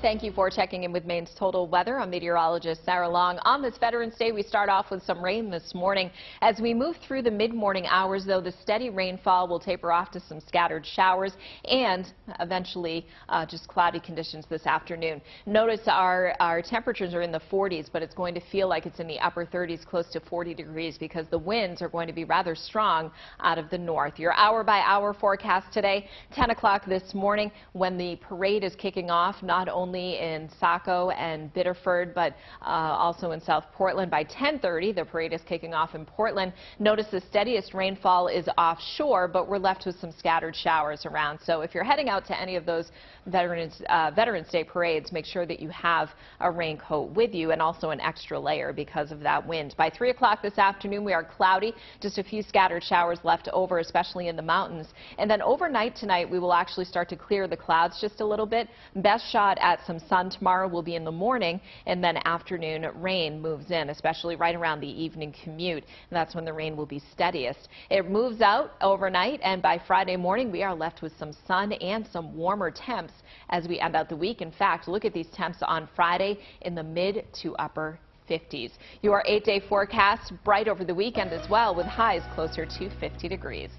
Thank you for checking in with Maine's total weather. I'm meteorologist Sarah Long. On this Veterans Day, we start off with some rain this morning. As we move through the mid-morning hours, though, the steady rainfall will taper off to some scattered showers and eventually uh, just cloudy conditions this afternoon. Notice our, our temperatures are in the 40s, but it's going to feel like it's in the upper 30s, close to 40 degrees, because the winds are going to be rather strong out of the north. Your hour-by-hour -hour forecast today, 10 o'clock this morning, when the parade is kicking off, not only only in Saco and Biddeford, but uh, also in South Portland. By 10:30, the parade is kicking off in Portland. Notice the steadiest rainfall is offshore, but we're left with some scattered showers around. So if you're heading out to any of those Veterans, uh, Veterans Day parades, make sure that you have a raincoat with you and also an extra layer because of that wind. By 3 o'clock this afternoon, we are cloudy, just a few scattered showers left over, especially in the mountains. And then overnight tonight, we will actually start to clear the clouds just a little bit. Best shot at some sun tomorrow will be in the morning, and then afternoon rain moves in, especially right around the evening commute. And that's when the rain will be steadiest. It moves out overnight, and by Friday morning, we are left with some sun and some warmer temps as we end out the week. In fact, look at these temps on Friday in the mid to upper 50s. Your eight-day forecast bright over the weekend as well with highs closer to 50 degrees.